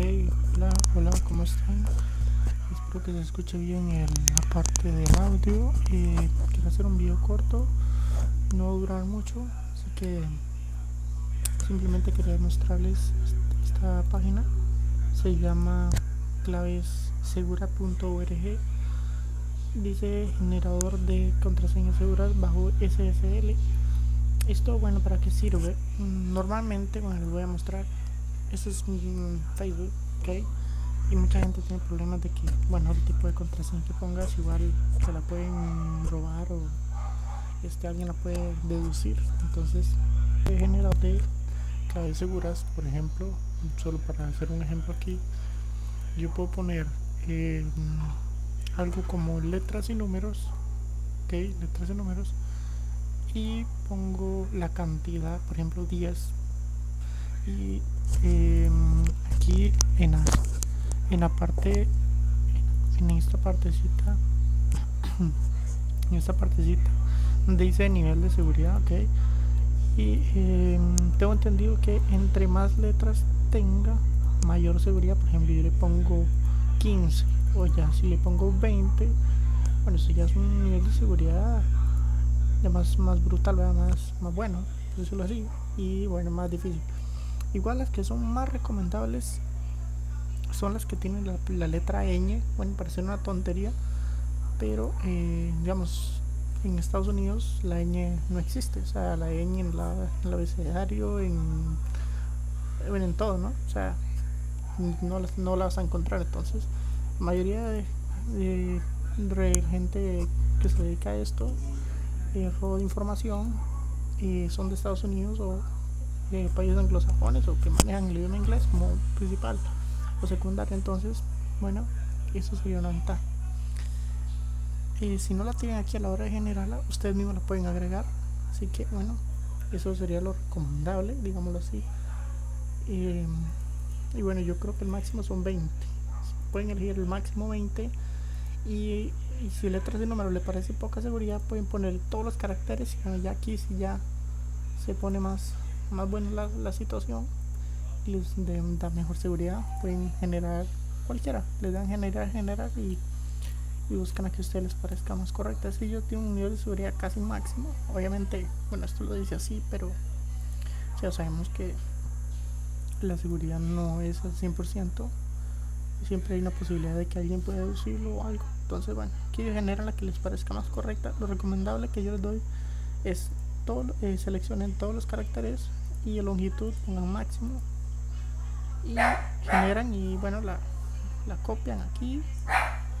Hola, hola, ¿cómo están? Espero que se escuche bien el, la parte del audio. Eh, quiero hacer un video corto, no va a durar mucho, así que simplemente quería mostrarles esta página. Se llama clavessegura.org. Dice generador de contraseñas seguras bajo SSL. Esto, bueno, ¿para qué sirve? Normalmente, bueno, les voy a mostrar este es mi Facebook, ¿ok? Y mucha gente tiene problemas de que, bueno, el tipo de contraseña que pongas igual se la pueden robar o este alguien la puede deducir. Entonces, he generado de claves seguras, por ejemplo, solo para hacer un ejemplo aquí, yo puedo poner eh, algo como letras y números, ok, letras y números, y pongo la cantidad, por ejemplo, 10 y eh, aquí en la, en la parte en esta partecita en esta partecita dice nivel de seguridad ok. Y eh, tengo entendido que entre más letras tenga mayor seguridad. Por ejemplo yo le pongo 15 o ya si le pongo 20 bueno eso ya es un nivel de seguridad ya más, más brutal más, más bueno así y bueno más difícil Igual las que son más recomendables son las que tienen la, letra ñ. Bueno, parece una tontería, pero eh, digamos, en Estados Unidos la ñ no existe. O sea, la ñ en, la, en el abecedario, en, en todo, ¿no? O sea, no, no la vas a encontrar. Entonces, la mayoría de, de, gente que se dedica a esto, eh, robo de información, eh, son de Estados Unidos o de países anglosajones o que manejan el idioma inglés como principal o secundario. Entonces bueno eso sería una ventaja. Y si no la tienen aquí a la hora de generarla ustedes mismos la pueden agregar. Así que bueno eso sería lo recomendable digámoslo así. Y, bueno yo creo que el máximo son 20 pueden elegir el máximo 20 y, y si letras de número le parece poca seguridad pueden poner todos los caracteres y ya aquí si ya se pone más más buena la, situación y les da mejor seguridad, pueden generar cualquiera, les dan generar, generar y, buscan a que a ustedes les parezca más correcta. Si yo tengo un nivel de seguridad casi máximo, obviamente, bueno, esto lo dice así, pero ya sabemos que la seguridad no es al 100%, siempre hay una posibilidad de que alguien pueda deducirlo o algo. Entonces, bueno, aquí generan la que les parezca más correcta. Lo recomendable que yo les doy es eh, seleccionen todos los caracteres y longitud pongan máximo. Y generan y bueno la, copian aquí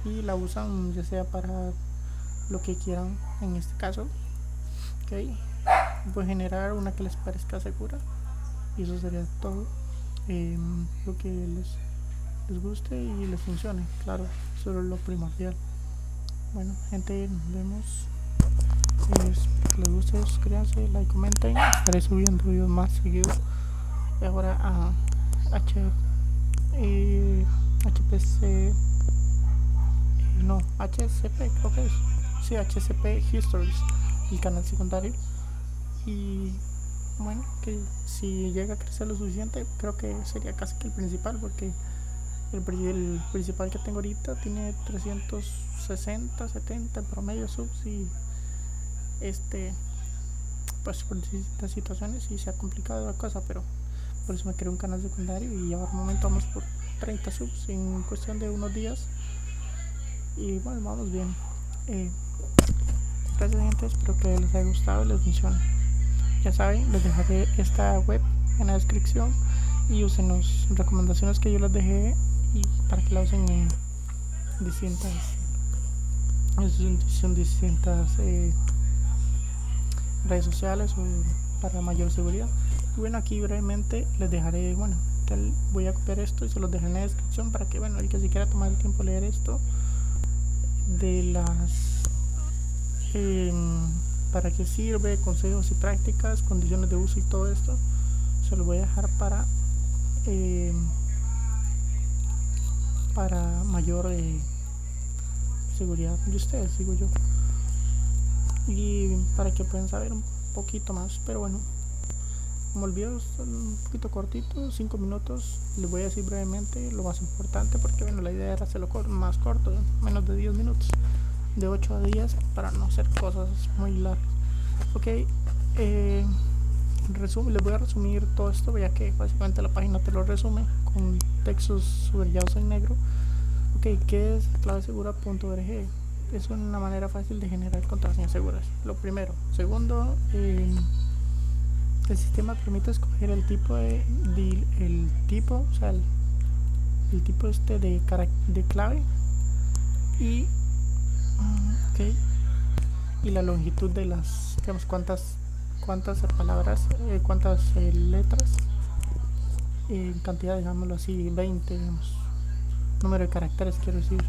y la usan ya sea para lo que quieran en este caso ok. Pueden generar una que les parezca segura y eso sería todo em, lo que les, les guste y les funcione claro es lo primordial. Bueno gente nos vemos les guste suscríbanse like comenten estaré subiendo videos más seguidos. Y ahora a H eh, HPC no HCP creo que es. Sí HCP Histories el canal secundario. Y bueno que si llega a crecer lo suficiente creo que sería casi que el principal porque el, el principal que tengo ahorita tiene 360 70 promedio subs y este pues por distintas situaciones y se ha complicado la cosa pero por eso me creé un canal secundario y ahora momento vamos por 30 subs en cuestión de unos días. Y bueno vamos bien. Eh, gracias gente espero que les haya gustado y les funcione ya saben les dejaré esta web en la descripción y usen las recomendaciones que yo les dejé y para que la usen en distintas en distintas eh, redes sociales para mayor seguridad. Y bueno, aquí brevemente les dejaré, bueno, voy a copiar esto y se los dejaré en la descripción para que, bueno, el que si quiera tomar el tiempo leer esto, de las, em, para qué sirve, consejos y prácticas, condiciones de uso y todo esto, se los voy a dejar para, em, para mayor eh, seguridad de ustedes, digo yo y para que puedan saber un poquito más pero bueno. Como el un poquito cortito 5 minutos les voy a decir brevemente lo más importante porque bueno la idea era hacerlo más corto menos de 10 minutos de 8 a 10 para no hacer cosas muy largas. Ok eh, les voy a resumir todo esto ya que básicamente la página te lo resume con textos subrayados en negro. Ok ¿qué es clavesegura.org? Es una manera fácil de generar contraseñas seguras lo primero. Segundo eh, el sistema permite escoger el tipo de, el tipo o sea el, tipo este de, de clave y mm, okay, y la longitud de las digamos cuántas cuántas palabras eh, cuántas eh, letras en cantidad digámoslo así 20 digamos. Número de caracteres quiero decir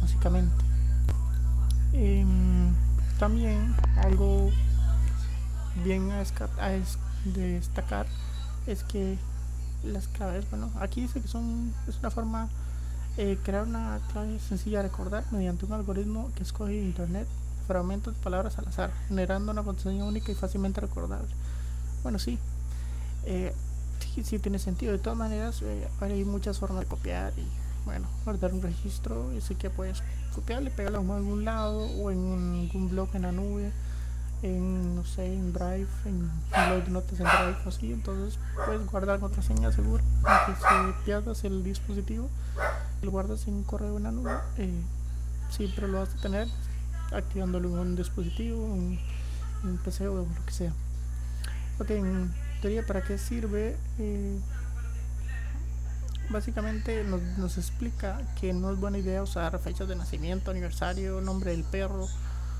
básicamente em, también algo bien a, destacar es que las claves, bueno, aquí dice que son, es una forma eh, crear una clave sencilla de recordar mediante un algoritmo que escoge internet fragmentos de palabras al azar, generando una contraseña única y fácilmente recordable. Bueno, sí, eh, sí, tiene sentido. De todas maneras, eh, hay muchas formas de copiar y, bueno, guardar un registro. Y sí que puedes copiarle, pegarlo en algún lado o en algún blog en la nube en, no sé, en Drive, en blog de notas en Drive o así, entonces puedes guardar contraseña segura, aunque si pierdas el dispositivo, lo guardas en un correo en la nube, eh, siempre lo vas a tener activándolo en un dispositivo, un PC o lo que sea. Ok, en teoría, ¿para qué sirve? Eh, básicamente nos, nos explica que no es buena idea usar fechas de nacimiento, aniversario, nombre del perro,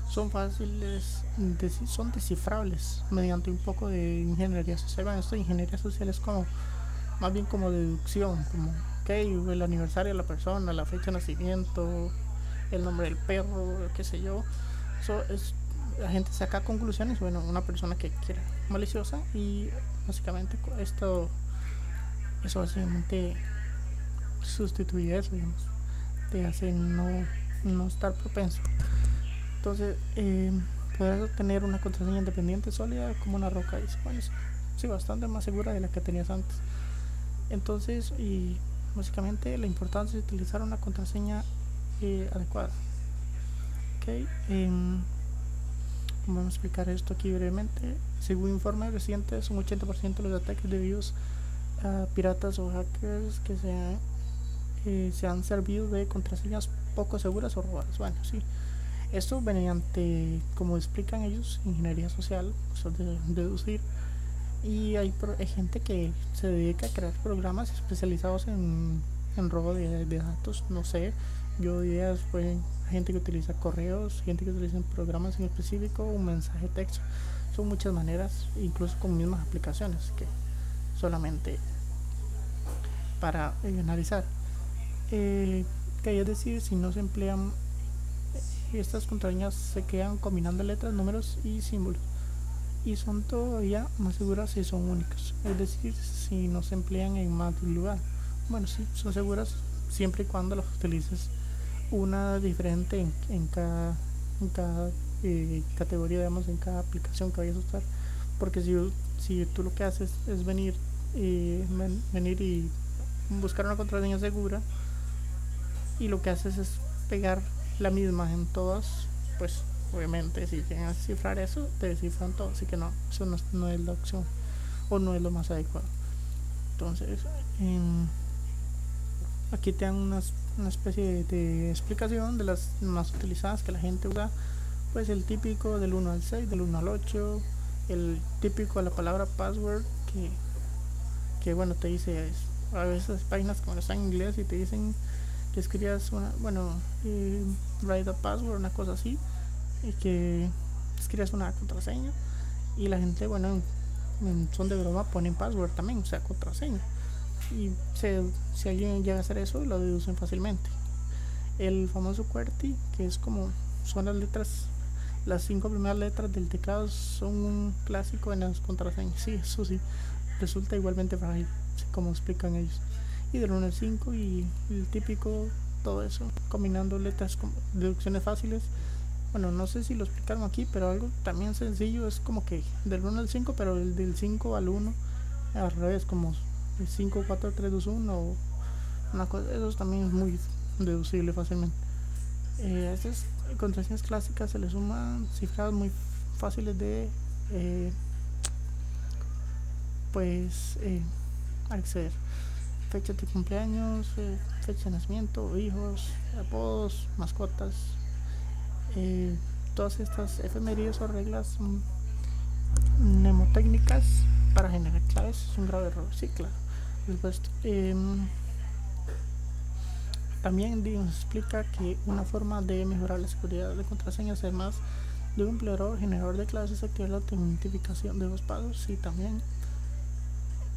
son fáciles, son descifrables mediante un poco de ingeniería social. Bueno, esto de ingeniería social es como, más bien como deducción, como, ok, el aniversario de la persona, la fecha de nacimiento, el nombre del perro, qué sé yo. Eso es, la gente saca conclusiones, bueno, una persona que quiera maliciosa y básicamente esto, eso básicamente sustituye eso, digamos, te hace no, no estar propenso. Entonces, eh, podrás obtener una contraseña independiente sólida como una roca. Y bueno, sí, bastante más segura de la que tenías antes. Entonces, y básicamente la importancia de utilizar una contraseña eh, adecuada. Ok, em, vamos a explicar esto aquí brevemente. Según informes recientes, un 80% de los ataques de virus a piratas o hackers que se, eh, se han servido de contraseñas poco seguras o robadas. Bueno, sí. Esto mediante, como explican ellos, ingeniería social, pues, de deducir. Y hay, gente que se dedica a crear programas especializados en, en robo de, datos. No sé, yo diría, pues, gente que utiliza correos, gente que utiliza programas en específico, un mensaje texto. Son muchas maneras, incluso con mismas aplicaciones, que solamente para analizar. Eh, quería decir, si no se emplean y estas contraseñas se quedan combinando letras, números y símbolos y son todavía más seguras si son únicas, es decir, si no se emplean en más de un lugar. Bueno, sí, son seguras siempre y cuando las utilices una diferente en, cada, en cada eh, categoría, digamos, en cada aplicación que vayas a usar. Porque si, si tú lo que haces es venir, eh, venir y buscar una contraseña segura y lo que haces es pegar la misma en todas, pues obviamente si quieren descifrar eso, te descifran todo, así que no, eso no, es la opción o no es lo más adecuado. Entonces, aquí te dan una, una especie de, explicación de las más utilizadas que la gente usa, pues el típico del 1 al 6, del 1 al 8, el típico de la palabra password que, que bueno, te dice, a veces páginas como están en inglés y te dicen que escribas una, bueno, eh, write a password, una cosa así, y que escribas una contraseña y la gente, bueno, en son de broma ponen password también, o sea, contraseña. Y si alguien llega a hacer eso, lo deducen fácilmente. El famoso QWERTY, que es como son las letras, las cinco primeras letras del teclado son un clásico en las contraseñas. Sí, eso sí, resulta igualmente fácil, como explican ellos y del 1 al 5 y el típico todo eso combinando letras con deducciones fáciles bueno, no sé si lo explicaron aquí, pero algo también sencillo es como que del 1 al 5, pero el del 5 al 1 al revés, como 5, 4, 3, 2, 1 o una cosa, eso también es muy deducible fácilmente. Eh, a estas contraseñas clásicas se le suman cifras muy fáciles de eh, pues eh, acceder fecha de cumpleaños eh, fecha de nacimiento hijos apodos mascotas eh, todas estas efemérides o reglas mnemotécnicas para generar claves es un grave error sí claro después em, también nos explica que una forma de mejorar la seguridad de contraseñas además de un empleador generador de claves es activar la autentificación de dos pasos y también.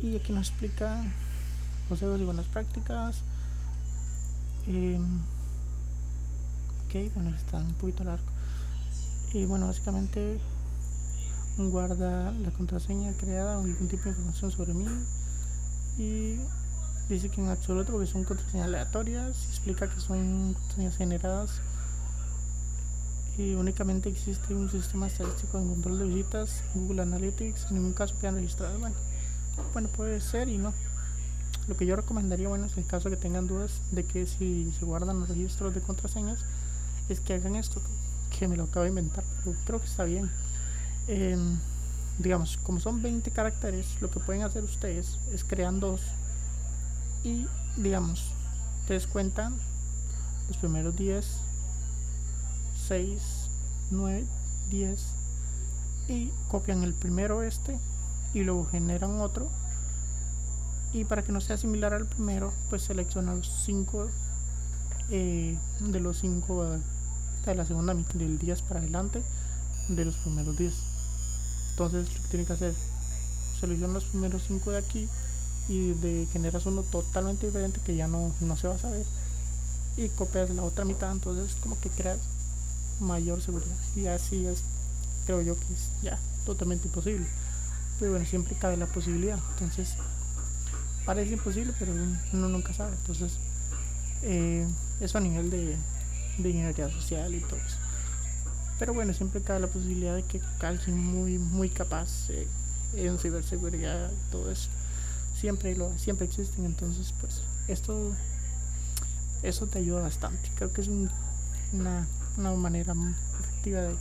Y aquí nos explica consejos y buenas prácticas. Eh, ok bueno está un poquito largo. Y bueno básicamente guarda la contraseña creada algún tipo de información sobre mí. Y dice que en absoluto porque son contraseñas aleatorias explica que son contraseñas generadas. Y únicamente existe un sistema estadístico de control de visitas Google Analytics en ningún caso quedan registradas bueno puede ser y no lo que yo recomendaría bueno en el caso que tengan dudas de que si se guardan los registros de contraseñas es que hagan esto que me lo acabo de inventar pero creo que está bien. Em, digamos como son 20 caracteres lo que pueden hacer ustedes es crean dos y digamos ustedes cuentan los primeros 10 6 9 10 y copian el primero este y luego generan otro y para que no sea similar al primero pues selecciona los 5 eh, de los 5 de la segunda mitad del 10 para adelante de los primeros 10 entonces lo que tiene que hacer selecciona los primeros 5 de aquí y de generas uno totalmente diferente que ya no, no se va a saber y copias la otra mitad. Entonces como que creas mayor seguridad y así es creo yo que es ya totalmente imposible. Pero bueno, siempre cabe la posibilidad. Entonces, parece imposible, pero uno nunca sabe. Entonces, eh, eso a nivel de, ingeniería social y todo eso. Pero bueno, siempre cabe la posibilidad de que alguien muy, muy capaz eh, en ciberseguridad y todo eso, siempre, lo, siempre existen. Entonces, pues, esto, eso te ayuda bastante. Creo que es una, una manera efectiva de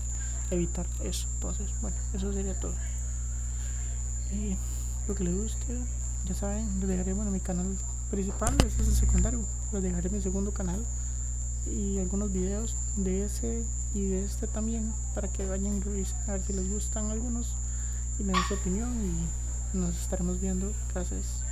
evitar eso. Entonces, bueno, eso sería todo y lo que les guste ya saben lo dejaré en mi canal principal este es el secundario lo dejaré en mi segundo canal. Y algunos videos de ese y de este también para que vayan a ver si les gustan algunos y me den su opinión y nos estaremos viendo. Gracias